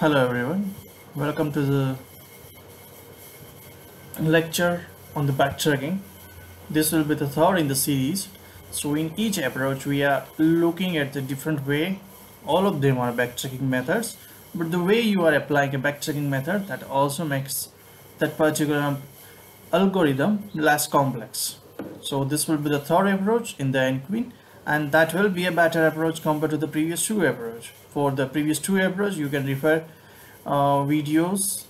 Hello everyone, welcome to the lecture on the backtracking. This will be the third in the series. So in each approach we are looking at the different way. All of them are backtracking methods, but the way you are applying a backtracking method that also makes that particular algorithm less complex. So this will be the third approach in the NQueen and that will be a better approach compared to the previous two approach. For the previous two approach you can refer uh, videos.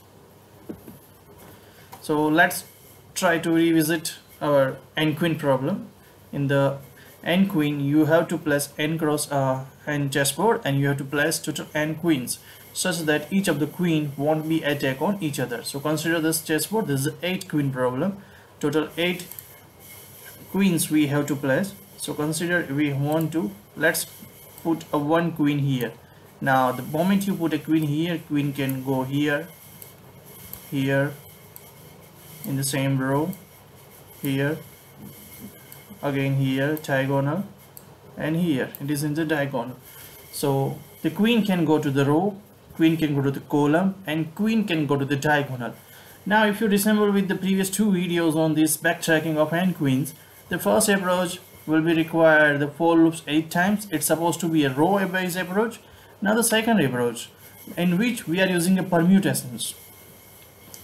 So let's try to revisit our n-queen problem. In the n-queen you have to place n cross uh, n chessboard and you have to place total n queens such that each of the queen won't be attack on each other. So consider this chessboard. This is 8 queen problem. Total 8 queens we have to place so consider we want to let's put a one queen here. Now the moment you put a queen here queen can go here here in the same row here again here diagonal and here. It is in the diagonal. So the queen can go to the row queen can go to the column and queen can go to the diagonal. Now if you remember with the previous two videos on this backtracking of n queens the first approach will be required the for loops eight times. It's supposed to be a row based approach now the second approach in which we are using a permutations.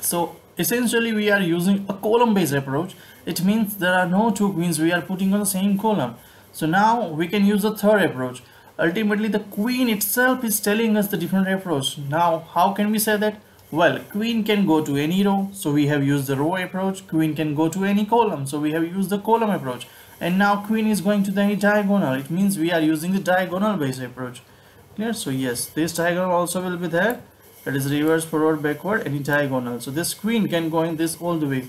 So essentially we are using a column based approach. It means there are no two queens. We are putting on the same column. So now we can use the third approach. Ultimately the queen itself is telling us the different approach. Now how can we say that? Well queen can go to any row. So we have used the row approach. Queen can go to any column. So we have used the column approach and now queen is going to the diagonal. It means we are using the diagonal based approach. Clear? So yes this diagonal also will be there. That is reverse forward backward any diagonal. So this queen can go in this all the way.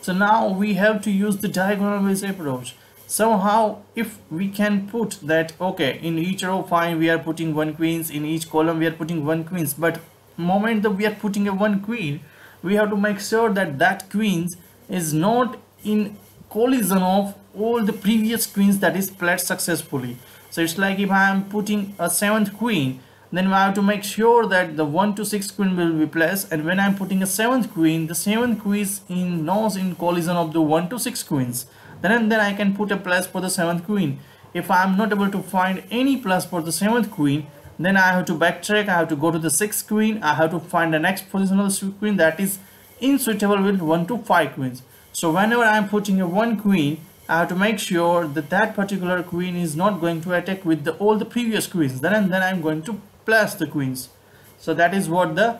So now we have to use the diagonal based approach. Somehow if we can put that okay in each row fine we are putting one queens. In each column we are putting one queens. But moment that we are putting a one queen we have to make sure that that queens is not in collision of all the previous queens that is played successfully. So it's like if i am putting a seventh queen then I have to make sure that the 1 to 6 queen will be placed and when I'm putting a 7th queen the 7th queen is in not in collision of the 1 to 6 queens. Then and then I can put a plus for the 7th queen. If I'm not able to find any plus for the 7th queen then I have to backtrack. I have to go to the 6th queen. I have to find the next position of positional queen that is unsuitable with 1 to 5 queens. So whenever I'm putting a 1 queen I have to make sure that that particular queen is not going to attack with the, all the previous queens. Then and then I'm going to plus the queens. So that is what the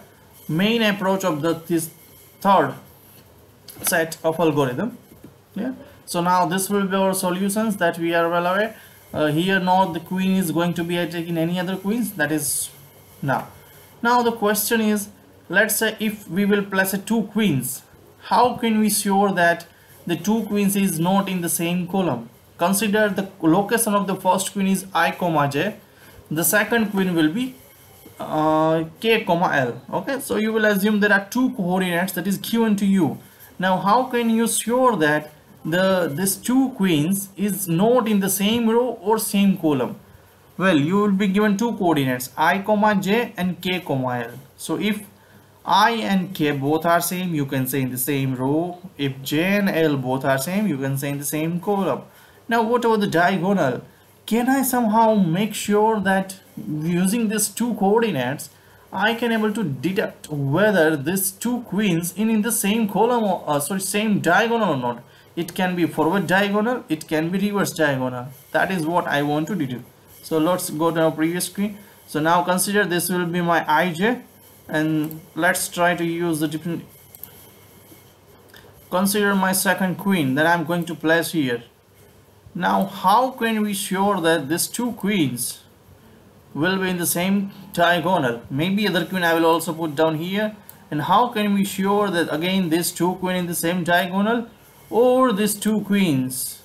main approach of the this third set of algorithm. Yeah. So now this will be our solutions that we are well aware. Uh, here now the queen is going to be attacking any other queens. That is now. Now the question is let's say if we will place two queens how can we sure that the two queens is not in the same column. Consider the location of the first queen is i comma j. The second queen will be uh, k comma l. Okay so you will assume there are two coordinates that is given to you. Now how can you sure that the this two queens is not in the same row or same column? Well you will be given two coordinates i comma j and k comma l. So if i and k both are same. You can say in the same row. If j and l both are same you can say in the same column now what about the diagonal? Can I somehow make sure that using these two coordinates I can able to deduct whether these two queens in, in the same column or uh, sorry same diagonal or not? It can be forward diagonal it can be reverse diagonal. That is what I want to deduct so let's go to our previous screen. So now consider this will be my ij and let's try to use the different consider my second queen that I'm going to place here now how can we sure that these two queens will be in the same diagonal? Maybe other queen I will also put down here. And how can we sure that again these two queen in the same diagonal or these two queens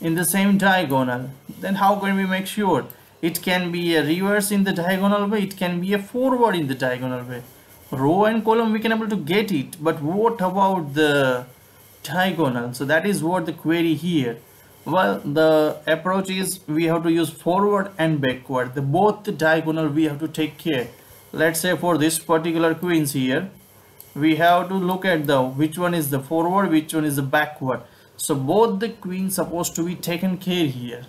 in the same diagonal? Then how can we make sure? It can be a reverse in the diagonal way. It can be a forward in the diagonal way. Row and column we can able to get it. But what about the diagonal? So that is what the query here well the approach is we have to use forward and backward the both the diagonal we have to take care let's say for this particular queens here we have to look at the which one is the forward which one is the backward so both the queens supposed to be taken care here?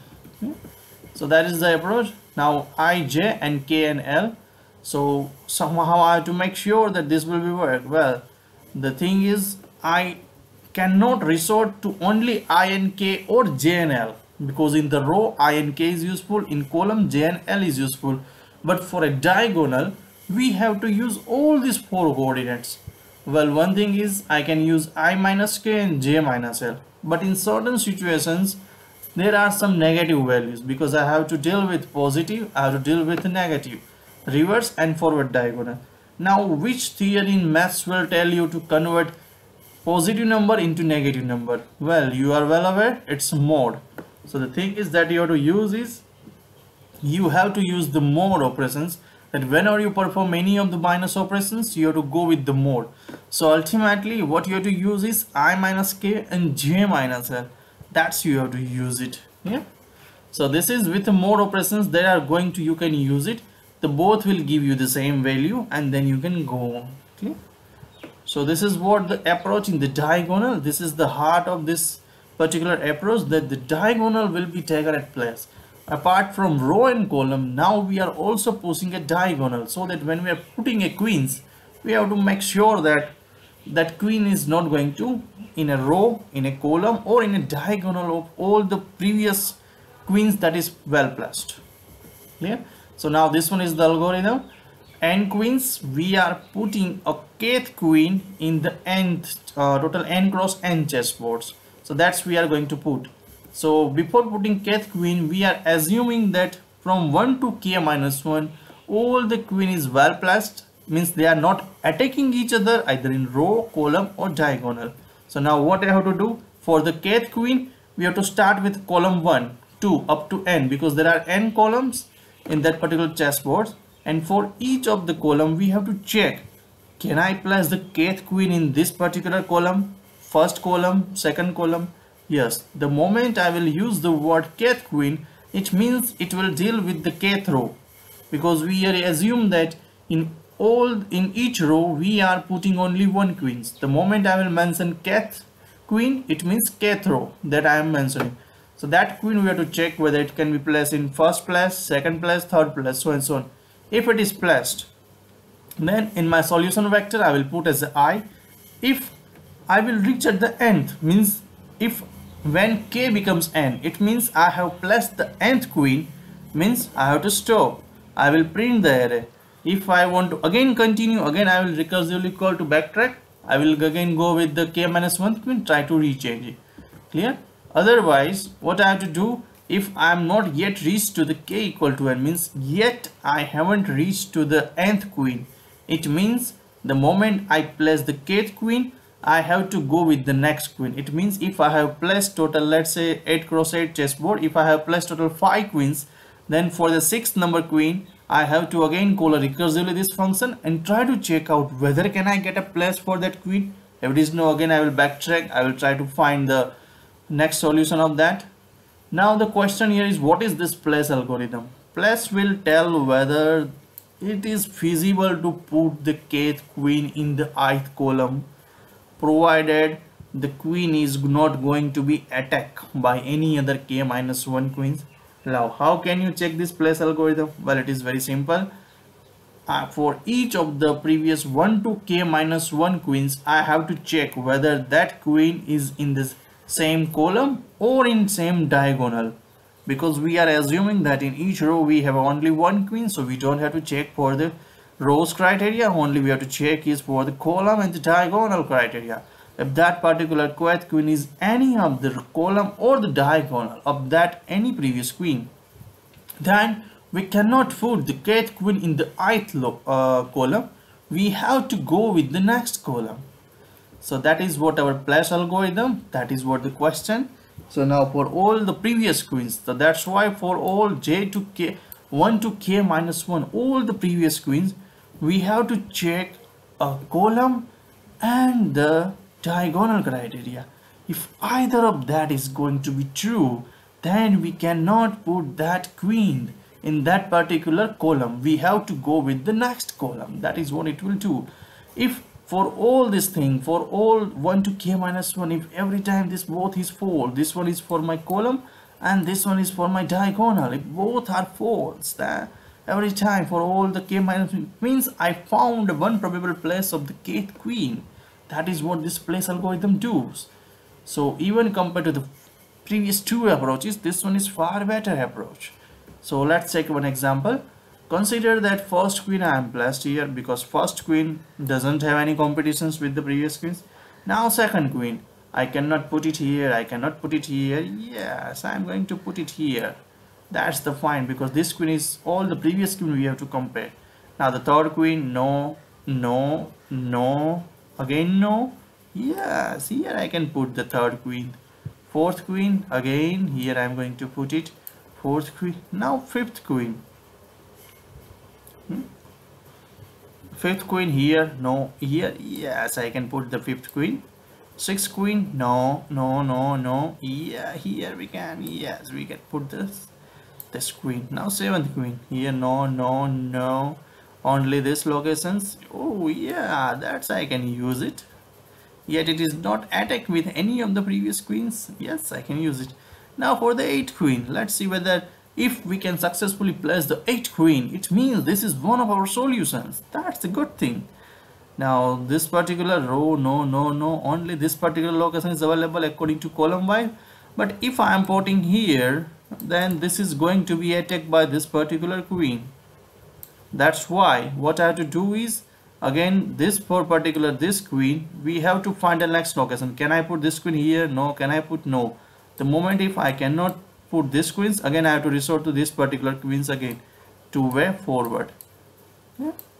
So that is the approach. Now i j and k and l. So somehow i have to make sure that this will be work. Well the thing is i cannot resort to only i and k or j and l. Because in the row i and k is useful. In column j and l is useful. But for a diagonal we have to use all these four coordinates. Well one thing is I can use i minus k and j minus l. But in certain situations there are some negative values because I have to deal with positive I have to deal with negative. Reverse and forward diagonal. Now which theory in maths will tell you to convert positive number into negative number? Well you are well aware it's mode. So the thing is that you have to use is you have to use the mode operations that whenever you perform any of the minus operations you have to go with the mode. So ultimately what you have to use is i minus k and j minus l that's you have to use it. Yeah. So this is with mode operations that are going to you can use it. The both will give you the same value and then you can go on. Okay so this is what the approach in the diagonal. This is the heart of this particular approach that the diagonal will be taken at place. Apart from row and column now we are also posing a diagonal so that when we are putting a queens we have to make sure that that queen is not going to in a row in a column or in a diagonal of all the previous queens that is well placed. Yeah so now this one is the algorithm. N queens we are putting a kth queen in the nth uh, total n cross n chessboards. So that's we are going to put. So before putting kth queen we are assuming that from 1 to k minus 1 all the queen is well placed. Means they are not attacking each other either in row column or diagonal so now what i have to do? For the kth queen we have to start with column 1 2 up to n because there are n columns in that particular chessboard. And for each of the column we have to check can i place the kth queen in this particular column? First column second column? Yes, the moment I will use the word kth queen, it means it will deal with the kth row. Because we assume that in all in each row we are putting only one queens. The moment I will mention kth queen, it means kth row that I am mentioning. So that queen we have to check whether it can be placed in first place, second place, third place, so and so on. If it is placed, then in my solution vector I will put as i. If I will reach at the end, means if when k becomes n it means I have placed the nth queen means I have to stop I will print the array if I want to again continue again I will recursively call to backtrack. I will again go with the k minus 1 queen try to rechange it. Clear? Otherwise what I have to do if I am not yet reached to the k equal to n means yet I haven't reached to the nth queen. It means the moment I place the kth queen I have to go with the next queen. It means if I have placed total, let's say 8 cross 8 chessboard, if I have placed total 5 queens, then for the 6th number queen, I have to again call a recursively this function and try to check out whether can I get a place for that queen. If it is no, again I will backtrack. I will try to find the next solution of that. Now the question here is what is this place algorithm? Place will tell whether it is feasible to put the kth queen in the ith column provided the queen is not going to be attacked by any other k minus 1 queens now how can you check this place algorithm? Well it is very simple. Uh, for each of the previous 1 to k minus 1 queens I have to check whether that queen is in this same column or in same diagonal. Because we are assuming that in each row we have only one queen so we don't have to check for the rows criteria. Only we have to check is for the column and the diagonal criteria if that particular kth queen is any of the column or the diagonal of that any previous queen then we cannot put the kth queen in the ith uh, column. We have to go with the next column. So that is what our place algorithm that is what the question. So now for all the previous queens so that's why for all j to k 1 to k minus 1 all the previous queens we have to check a column and the diagonal criteria. If either of that is going to be true then we cannot put that queen in that particular column. We have to go with the next column. That is what it will do. If for all this thing for all 1 to k minus 1 if every time this both is 4 this one is for my column and this one is for my diagonal if both are false that every time for all the k minus 1 means I found one probable place of the kth queen that is what this place algorithm does. So even compared to the previous two approaches this one is far better approach. So let's take one example. Consider that first queen I am placed here because first queen doesn't have any competitions with the previous queens. Now second queen I cannot put it here I cannot put it here. Yes I'm going to put it here. That's the fine because this queen is all the previous queen we have to compare. Now the third queen no no no again no? Yes here I can put the third queen. Fourth queen again here I'm going to put it. Fourth queen now fifth queen. Hmm? Fifth queen here no here yes i can put the fifth queen. Sixth queen no no no no yeah here we can yes we can put this this queen. Now seventh queen here no no no only this locations? Oh yeah that's i can use it. Yet it is not attacked with any of the previous queens. Yes i can use it. Now for the eighth queen let's see whether if we can successfully place the 8th queen it means this is one of our solutions. That's a good thing. Now this particular row no no no only this particular location is available according to column wise but if I am putting here then this is going to be attacked by this particular queen that's why what I have to do is again this for particular this queen we have to find the next location. Can I put this queen here? No. Can I put no? The moment if I cannot put this queens again I have to resort to this particular queens again to way forward.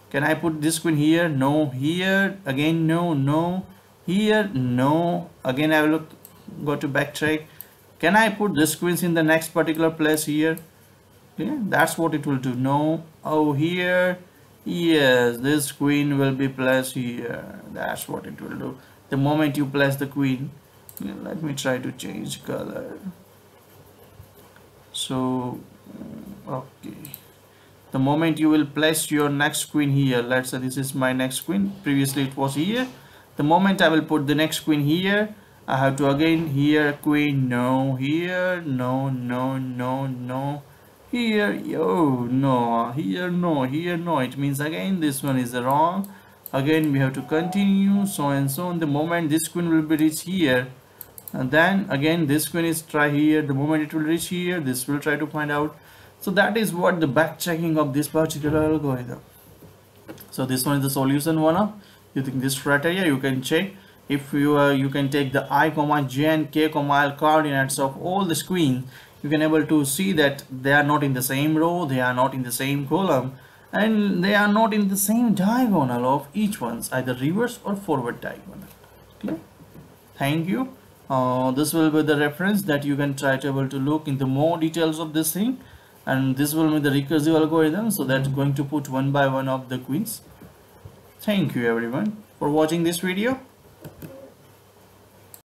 Can I put this queen here? No. Here again no. No. Here no. Again I will look, go to backtrack. Can I put this queens in the next particular place here yeah that's what it will do. No oh here yes this queen will be placed here. That's what it will do. The moment you place the queen let me try to change color. So mm, okay. The moment you will place your next queen here let's say this is my next queen. Previously it was here. The moment I will put the next queen here I have to again here queen no here no no no no here yo no here no here no. It means again this one is wrong. Again we have to continue so and so. On the moment this queen will be reached here and then again this queen is try here. The moment it will reach here this will try to find out. So that is what the back checking of this particular algorithm. So this one is the solution one up using this criteria you can check. If you uh, you can take the i comma j and k comma l coordinates of all the screens you can able to see that they are not in the same row they are not in the same column and they are not in the same diagonal of each one's either reverse or forward diagonal. Okay thank you. Uh, this will be the reference that you can try to able to look into more details of this thing and this will be the recursive algorithm so that's going to put one by one of the queens. Thank you everyone for watching this video